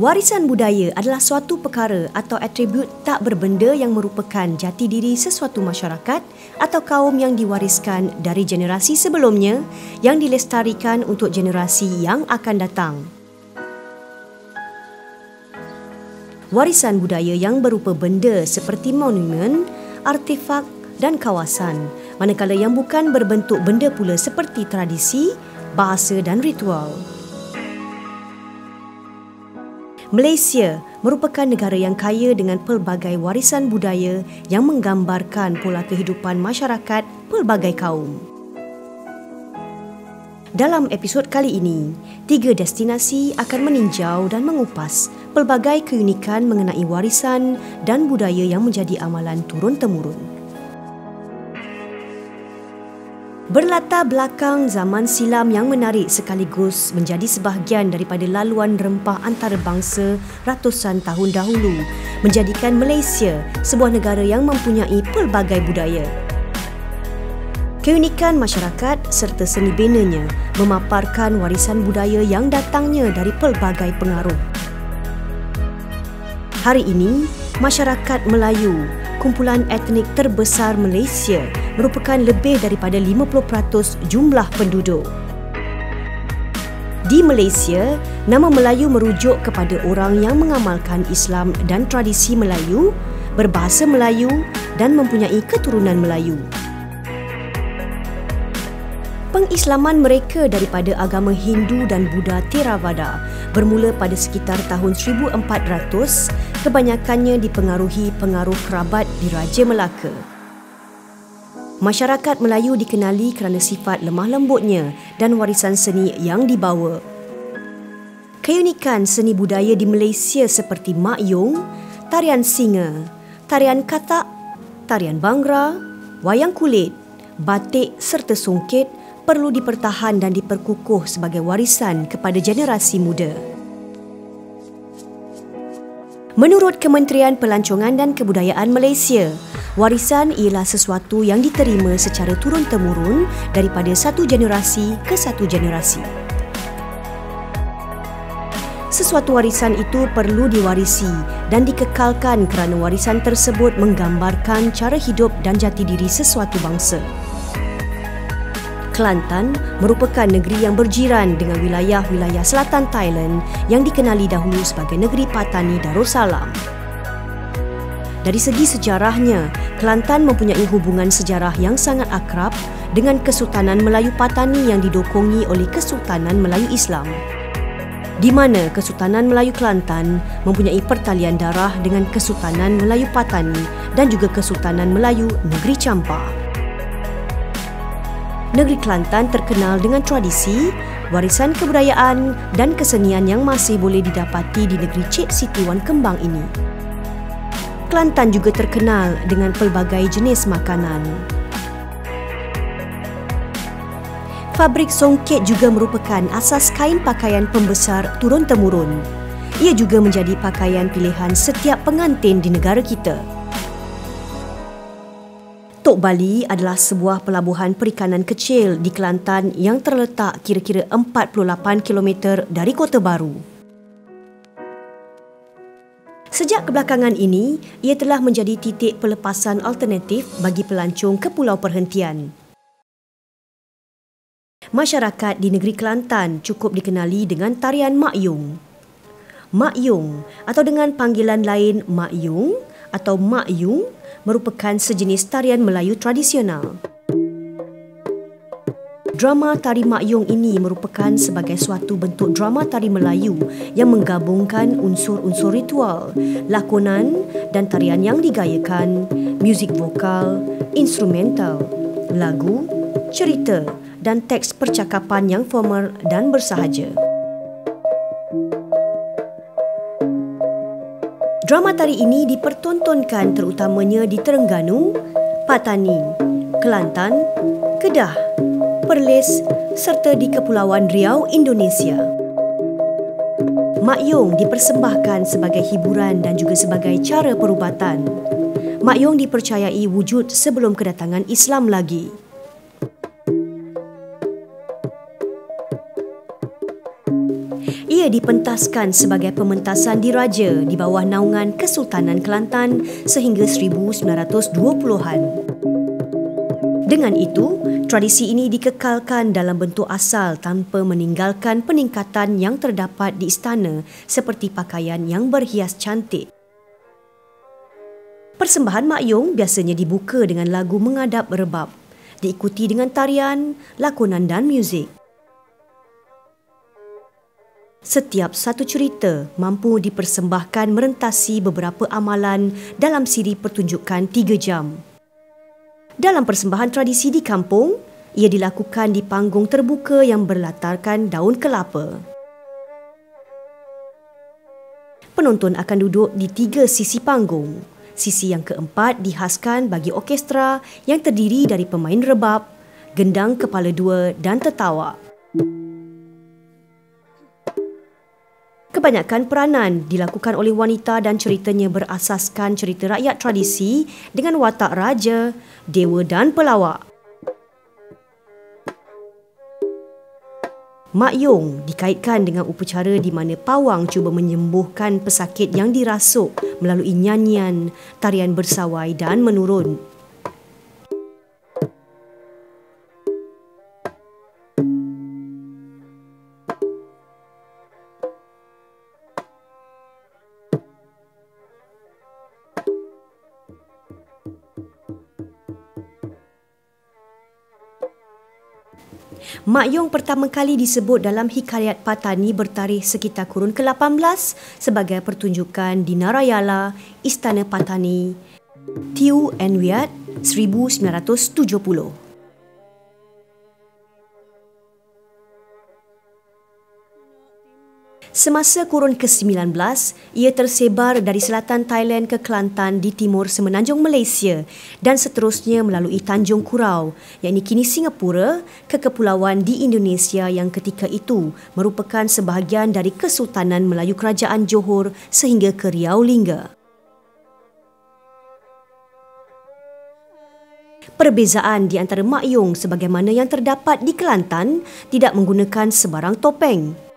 Warisan budaya adalah suatu perkara atau atribut tak berbenda yang merupakan jati diri sesuatu masyarakat atau kaum yang diwariskan dari generasi sebelumnya yang dilestarikan untuk generasi yang akan datang. Warisan budaya yang berupa benda seperti monumen, artefak dan kawasan, manakala yang bukan berbentuk benda pula seperti tradisi, bahasa dan ritual. Malaysia merupakan negara yang kaya dengan pelbagai warisan budaya yang menggambarkan pola kehidupan masyarakat pelbagai kaum. Dalam episod kali ini, tiga destinasi akan meninjau dan mengupas pelbagai keunikan mengenai warisan dan budaya yang menjadi amalan turun-temurun. Berlatar belakang zaman silam yang menarik sekaligus menjadi sebahagian daripada laluan rempah antarabangsa ratusan tahun dahulu menjadikan Malaysia sebuah negara yang mempunyai pelbagai budaya. Keunikan masyarakat serta seni benanya memaparkan warisan budaya yang datangnya dari pelbagai pengaruh. Hari ini, masyarakat Melayu, kumpulan etnik terbesar Malaysia, merupakan lebih daripada 50% jumlah penduduk. Di Malaysia, nama Melayu merujuk kepada orang yang mengamalkan Islam dan tradisi Melayu, berbahasa Melayu dan mempunyai keturunan Melayu. Pengislaman mereka daripada agama Hindu dan Buddha Theravada bermula pada sekitar tahun 1400, kebanyakannya dipengaruhi pengaruh kerabat di Raja Melaka. Masyarakat Melayu dikenali kerana sifat lemah lembutnya dan warisan seni yang dibawa. Keunikan seni budaya di Malaysia seperti Mak Yung, tarian singa, tarian katak, tarian bangra, wayang kulit, batik serta songket perlu dipertahan dan diperkukuh sebagai warisan kepada generasi muda. Menurut Kementerian Pelancongan dan Kebudayaan Malaysia, Warisan ialah sesuatu yang diterima secara turun-temurun daripada satu generasi ke satu generasi. Sesuatu warisan itu perlu diwarisi dan dikekalkan kerana warisan tersebut menggambarkan cara hidup dan jati diri sesuatu bangsa. Kelantan merupakan negeri yang berjiran dengan wilayah-wilayah selatan Thailand yang dikenali dahulu sebagai negeri Patani Darussalam. Dari segi sejarahnya, Kelantan mempunyai hubungan sejarah yang sangat akrab dengan Kesultanan Melayu Patani yang didokongi oleh Kesultanan Melayu Islam. Di mana Kesultanan Melayu Kelantan mempunyai pertalian darah dengan Kesultanan Melayu Patani dan juga Kesultanan Melayu Negeri Champa. Negeri Kelantan terkenal dengan tradisi, warisan kebudayaan dan kesenian yang masih boleh didapati di negeri Cik Siti Wan Kembang ini. Kelantan juga terkenal dengan pelbagai jenis makanan. Fabrik songket juga merupakan asas kain pakaian pembesar turun-temurun. Ia juga menjadi pakaian pilihan setiap pengantin di negara kita. Tok Bali adalah sebuah pelabuhan perikanan kecil di Kelantan yang terletak kira-kira 48 km dari Kota Baru. Sejak kebelakangan ini, ia telah menjadi titik pelepasan alternatif bagi pelancong ke pulau perhentian. Masyarakat di negeri Kelantan cukup dikenali dengan tarian Mak Yung. Mak Yung atau dengan panggilan lain Mak Yung atau Mak Yung merupakan sejenis tarian Melayu tradisional. Drama Tari Mak Yong ini merupakan sebagai suatu bentuk drama tari Melayu yang menggabungkan unsur-unsur ritual, lakonan dan tarian yang digayakan, muzik vokal, instrumental, lagu, cerita dan teks percakapan yang formal dan bersahaja. Drama tari ini dipertontonkan terutamanya di Terengganu, Patani, Kelantan, Kedah, Perlis serta di Kepulauan Riau, Indonesia. Mak Yong dipersembahkan sebagai hiburan dan juga sebagai cara perubatan. Mak Yong dipercayai wujud sebelum kedatangan Islam lagi. Ia dipentaskan sebagai pementasan diraja di bawah naungan Kesultanan Kelantan sehingga 1920-an. Dengan itu, tradisi ini dikekalkan dalam bentuk asal tanpa meninggalkan peningkatan yang terdapat di istana seperti pakaian yang berhias cantik. Persembahan Mak Yong biasanya dibuka dengan lagu mengadap rebab, diikuti dengan tarian, lakonan dan muzik. Setiap satu cerita mampu dipersembahkan merentasi beberapa amalan dalam siri pertunjukan tiga jam. Dalam persembahan tradisi di kampung, ia dilakukan di panggung terbuka yang berlatarkan daun kelapa. Penonton akan duduk di tiga sisi panggung. Sisi yang keempat dihaskan bagi orkestra yang terdiri dari pemain rebab, gendang kepala dua dan tertawa. Kebanyakan peranan dilakukan oleh wanita dan ceritanya berasaskan cerita rakyat tradisi dengan watak raja, dewa dan pelawak. Mak Yong dikaitkan dengan upacara di mana pawang cuba menyembuhkan pesakit yang dirasuk melalui nyanyian, tarian bersawai dan menurun. Mak Yong pertama kali disebut dalam hikayat Patani bertarikh sekitar kurun ke-18 sebagai pertunjukan di Narayala, Istana Patani, Tiu and Wiat, 1970. Semasa kurun ke-19, ia tersebar dari selatan Thailand ke Kelantan di timur semenanjung Malaysia dan seterusnya melalui Tanjung Kurau, yakni kini Singapura, ke kepulauan di Indonesia yang ketika itu merupakan sebahagian dari Kesultanan Melayu Kerajaan Johor sehingga ke Riau Lingga. Perbezaan di antara Mak Yong sebagaimana yang terdapat di Kelantan tidak menggunakan sebarang topeng.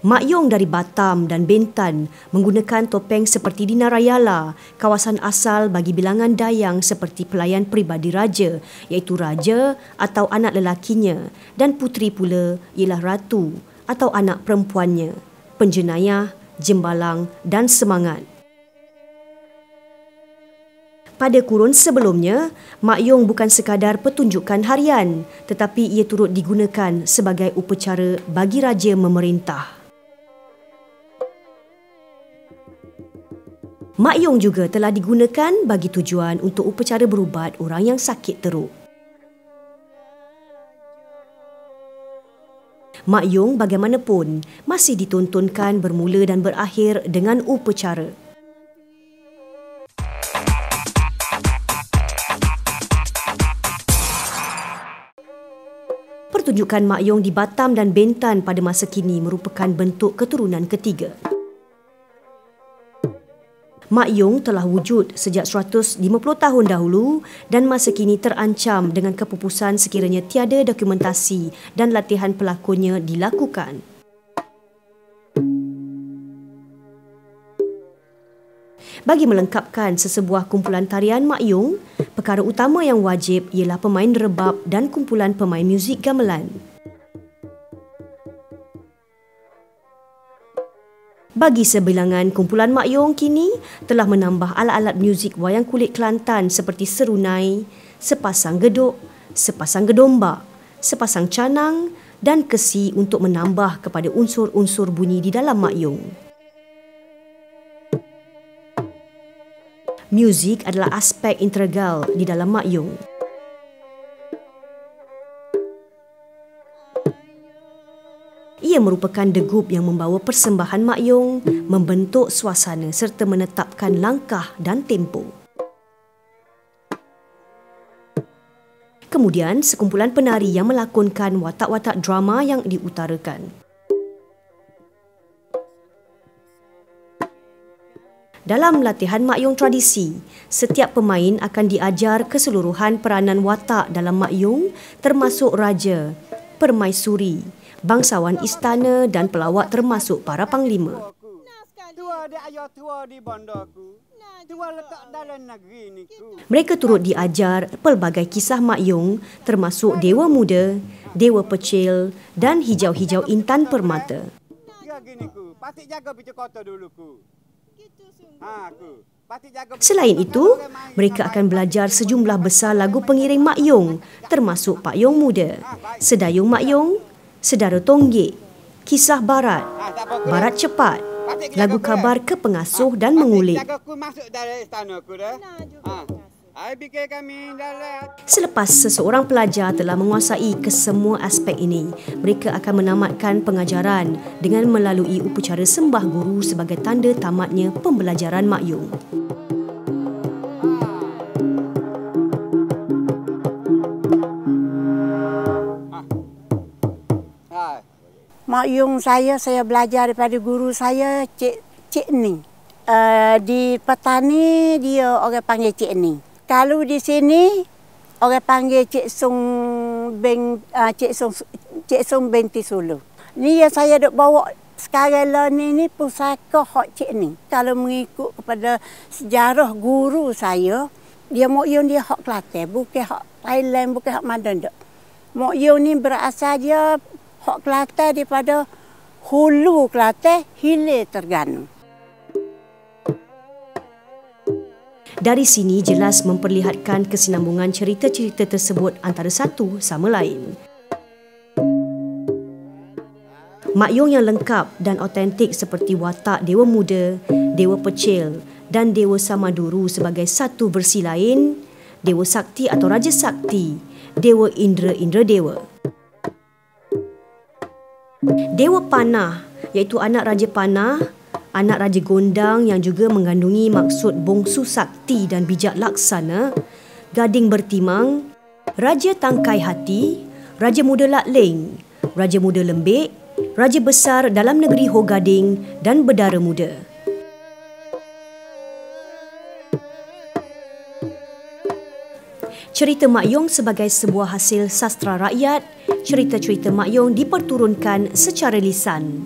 Mak Yong dari Batam dan Bintan menggunakan topeng seperti di Narayala, kawasan asal bagi bilangan dayang seperti pelayan peribadi raja, iaitu raja atau anak lelakinya dan puteri pula ialah ratu atau anak perempuannya, penjenayah, jembalang dan semangat. Pada kurun sebelumnya, Mak Yong bukan sekadar pertunjukan harian tetapi ia turut digunakan sebagai upacara bagi raja memerintah. Mak Yong juga telah digunakan bagi tujuan untuk upacara berubat orang yang sakit teruk. Mak Yong bagaimanapun masih ditontonkan bermula dan berakhir dengan upacara. Pertunjukan Mak Yong di Batam dan Bentan pada masa kini merupakan bentuk keturunan ketiga. Mak Yong telah wujud sejak 150 tahun dahulu dan masa kini terancam dengan kepupusan sekiranya tiada dokumentasi dan latihan pelakonnya dilakukan. Bagi melengkapkan sesebuah kumpulan tarian Mak Yong, perkara utama yang wajib ialah pemain rebab dan kumpulan pemain muzik gamelan. Bagi sebilangan kumpulan Mak Yong kini telah menambah alat-alat muzik wayang kulit Kelantan seperti serunai, sepasang geduk, sepasang gedombak, sepasang canang dan kesi untuk menambah kepada unsur-unsur bunyi di dalam Mak Yong. Muzik adalah aspek integral di dalam Mak Yong. Ia merupakan degup yang membawa persembahan Mak Yong, membentuk suasana serta menetapkan langkah dan tempo. Kemudian, sekumpulan penari yang melakonkan watak-watak drama yang diutarakan. Dalam latihan Mak Yong tradisi, setiap pemain akan diajar keseluruhan peranan watak dalam Mak Yong termasuk raja, permaisuri, bangsawan istana dan pelawak termasuk para panglima. Tua dia ayah tua di bandarku. Tua letak dalam negeri ni Mereka turut diajar pelbagai kisah Mak Yong termasuk Dewa Muda, Dewa Pecil dan Hijau-Hijau Intan Permata. Ya gini ku. Pasti jaga pintu kota dulu ku. Ha ku. Selain itu, mereka akan belajar sejumlah besar lagu pengiring Mak Yong termasuk Pak Yong Muda, Sedayung Mak Yong, Sedara Tonggek, Kisah Barat, Barat Cepat, lagu kabar ke pengasuh dan mengulik. Selepas seseorang pelajar telah menguasai kesemua aspek ini, mereka akan menamatkan pengajaran dengan melalui upacara sembah guru sebagai tanda tamatnya pembelajaran Mak Mak Yung saya, saya belajar daripada guru saya, Cik, Cik Ning. Uh, di petani, dia orang panggil Cik Ning. Kalau di sini orang panggil Cik Sung Beng uh, Cik Sung Cik Sung binti Sulu. Ni yang saya dok bawa sekarang lah ni ni pusaka hak Cik ni. Kalau mengikut kepada sejarah guru saya, dia Mok Yun dia hak Kelantan, bukan hak Thailand, bukan hak mana dak. Mok Yun ni berasal dia Kelantan daripada hulu Kelantan, hilir Terengganu. Dari sini jelas memperlihatkan kesinambungan cerita-cerita tersebut antara satu sama lain. Mak Yong yang lengkap dan autentik seperti watak Dewa Muda, Dewa Pecil dan Dewa Samaduru sebagai satu versi lain, Dewa Sakti atau Raja Sakti, Dewa Indra Indra Dewa. Dewa Panah iaitu anak Raja Panah anak Raja Gondang yang juga mengandungi maksud bongsu sakti dan bijak laksana, Gading Bertimang, Raja Tangkai Hati, Raja Muda Lak Leng, Raja Muda Lembik, Raja Besar dalam negeri Ho Gading dan Bedara Muda. Cerita Mak Yong sebagai sebuah hasil sastra rakyat, cerita-cerita Mak Yong diperturunkan secara lisan.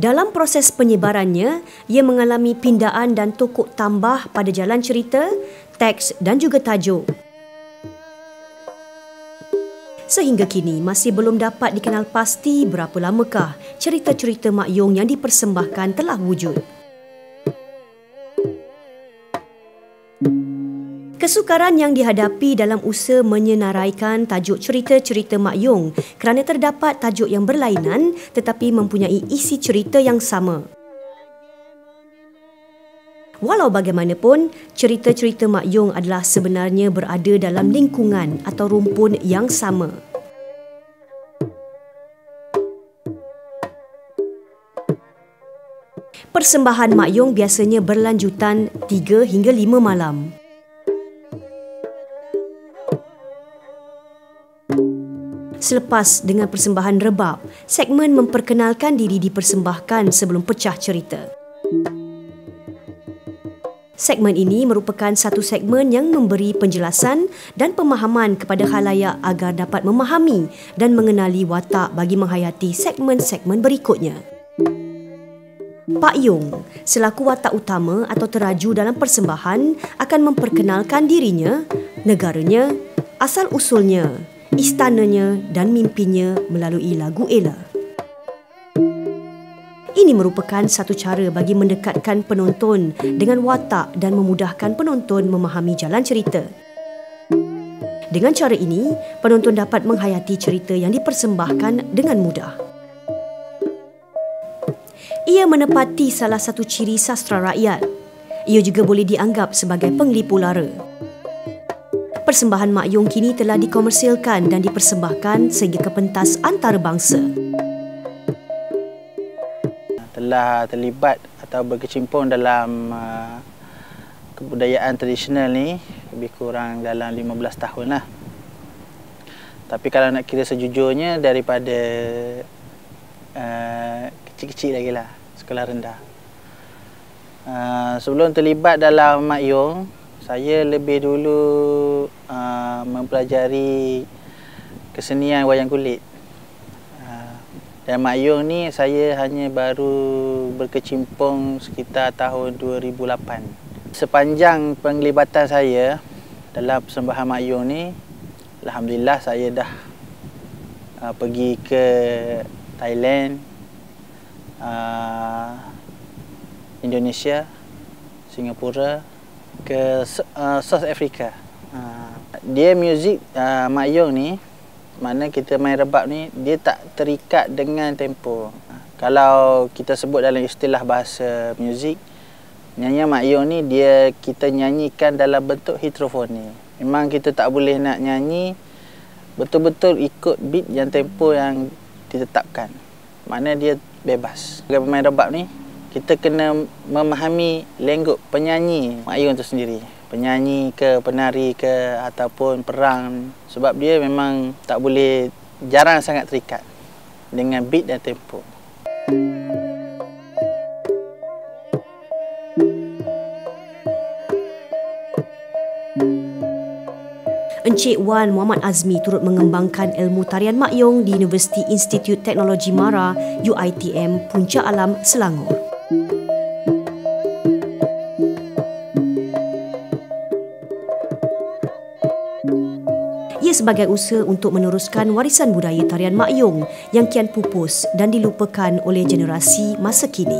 Dalam proses penyebarannya, ia mengalami pindaan dan tokok tambah pada jalan cerita, teks dan juga tajuk. Sehingga kini masih belum dapat dikenal pasti berapa lamakah cerita-cerita Mak Yong yang dipersembahkan telah wujud. Kesukaran yang dihadapi dalam usaha menyenaraikan tajuk cerita-cerita Mak Yong kerana terdapat tajuk yang berlainan tetapi mempunyai isi cerita yang sama. Walau bagaimanapun, cerita-cerita Mak Yong adalah sebenarnya berada dalam lingkungan atau rumpun yang sama. Persembahan Mak Yong biasanya berlanjutan 3 hingga 5 malam. Selepas dengan persembahan rebab, segmen memperkenalkan diri dipersembahkan sebelum pecah cerita. Segmen ini merupakan satu segmen yang memberi penjelasan dan pemahaman kepada khalayak agar dapat memahami dan mengenali watak bagi menghayati segmen-segmen berikutnya. Pak Yong, selaku watak utama atau teraju dalam persembahan, akan memperkenalkan dirinya, negaranya, asal-usulnya, istananya dan mimpinya melalui lagu Ella. Ini merupakan satu cara bagi mendekatkan penonton dengan watak dan memudahkan penonton memahami jalan cerita. Dengan cara ini, penonton dapat menghayati cerita yang dipersembahkan dengan mudah. Ia menepati salah satu ciri sastra rakyat. Ia juga boleh dianggap sebagai penglipu lara persembahan Mak Yong kini telah dikomersilkan dan dipersembahkan sehingga ke pentas antarabangsa. Telah terlibat atau berkecimpung dalam uh, kebudayaan tradisional ni lebih kurang dalam 15 tahun lah. Tapi kalau nak kira sejujurnya daripada uh, kecil-kecil lagi lah. sekolah rendah. Uh, sebelum terlibat dalam Mak Yong, saya lebih dulu uh, mempelajari kesenian wayang kulit. Dan Mak Yong ni saya hanya baru berkecimpung sekitar tahun 2008. Sepanjang penglibatan saya dalam persembahan Mak Yong ni, Alhamdulillah saya dah uh, pergi ke Thailand, uh, Indonesia, Singapura, ke uh, South Africa. Uh, dia muzik uh, Mak Yong ni, mana kita main rebab ni, dia tak terikat dengan tempo. Uh, kalau kita sebut dalam istilah bahasa muzik, nyanyian Mak Yong ni dia kita nyanyikan dalam bentuk heterofoni. Memang kita tak boleh nak nyanyi betul-betul ikut beat yang tempo yang ditetapkan. Mana dia bebas. Sebagai pemain rebab ni, kita kena memahami lengguk penyanyi Mak Ayun tu sendiri. Penyanyi ke, penari ke ataupun perang. Sebab dia memang tak boleh, jarang sangat terikat dengan beat dan tempo. Encik Wan Muhammad Azmi turut mengembangkan ilmu tarian makyong di Universiti Institut Teknologi Mara UITM Puncak Alam Selangor. Ia sebagai usaha untuk meneruskan warisan budaya tarian makyong yang kian pupus dan dilupakan oleh generasi masa kini.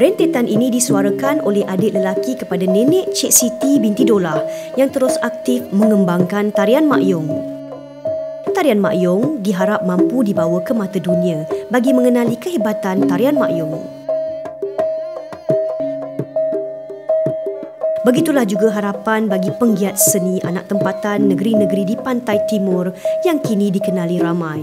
Rentetan ini disuarakan oleh adik lelaki kepada nenek Cik Siti binti Dolah yang terus aktif mengembangkan tarian makyong. Tarian makyong diharap mampu dibawa ke mata dunia bagi mengenali kehebatan tarian makyong. Begitulah juga harapan bagi penggiat seni anak tempatan negeri-negeri di pantai timur yang kini dikenali ramai.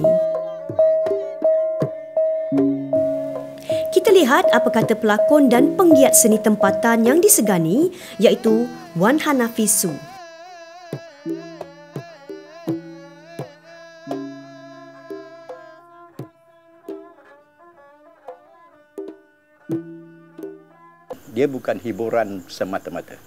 lihat apa kata pelakon dan penggiat seni tempatan yang disegani iaitu Wan Hanafisu. Dia bukan hiburan semata-mata.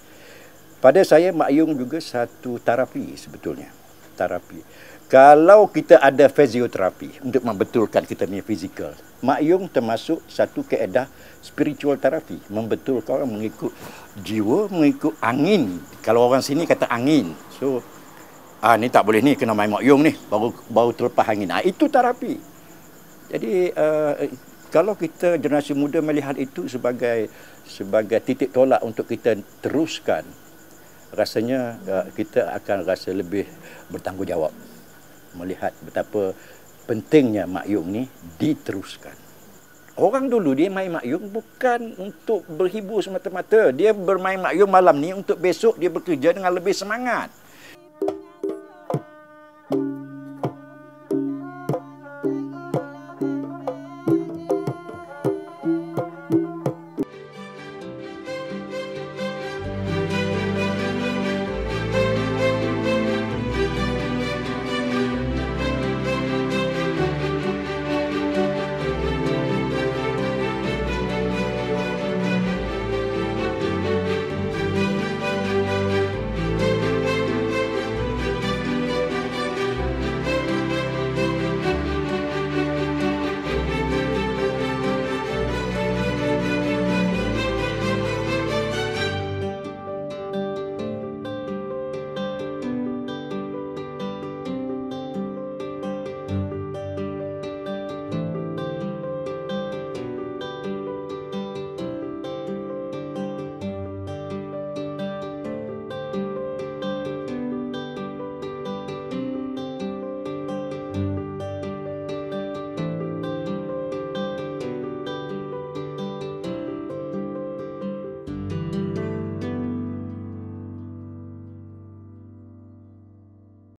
Pada saya Mak Yung juga satu terapi sebetulnya. Terapi. Kalau kita ada fizioterapi untuk membetulkan kita punya fizikal, Mak Yung termasuk satu keedah spiritual terapi, membetulkan orang mengikut jiwa, mengikut angin. Kalau orang sini kata angin. So, ah ni tak boleh ni kena main Mak Yung ni, baru baru terlepas angin. Ah itu terapi. Jadi uh, kalau kita generasi muda melihat itu sebagai sebagai titik tolak untuk kita teruskan, rasanya uh, kita akan rasa lebih bertanggungjawab melihat betapa pentingnya makyum ni diteruskan. Orang dulu dia main makyum bukan untuk berhibur semata-mata. Dia bermain makyum malam ni untuk besok dia bekerja dengan lebih semangat.